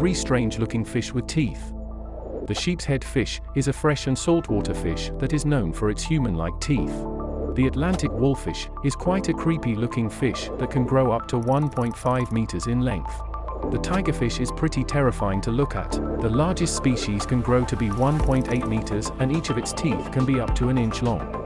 three strange-looking fish with teeth. The sheep's head fish is a fresh and saltwater fish that is known for its human-like teeth. The Atlantic wolffish is quite a creepy-looking fish that can grow up to 1.5 meters in length. The tigerfish is pretty terrifying to look at. The largest species can grow to be 1.8 meters and each of its teeth can be up to an inch long.